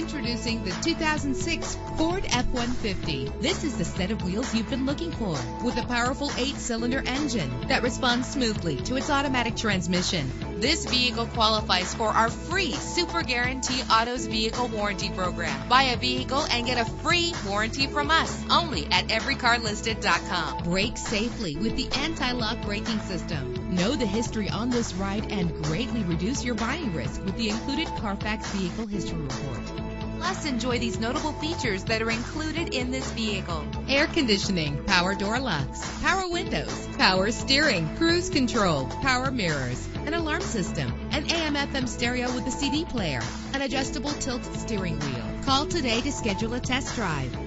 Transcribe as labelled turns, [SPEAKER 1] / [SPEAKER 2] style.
[SPEAKER 1] Introducing the 2006 Ford F-150. This is the set of wheels you've been looking for with a powerful eight-cylinder engine that responds smoothly to its automatic transmission. This vehicle qualifies for our free Super Guarantee Autos Vehicle Warranty Program. Buy a vehicle and get a free warranty from us only at everycarlisted.com. Brake safely with the anti-lock braking system. Know the history on this ride and greatly reduce your buying risk with the included Carfax Vehicle History Report. Plus, enjoy these notable features that are included in this vehicle. Air conditioning, power door locks, power windows, power steering, cruise control, power mirrors, an alarm system, an AM FM stereo with a CD player, an adjustable tilt steering wheel. Call today to schedule a test drive.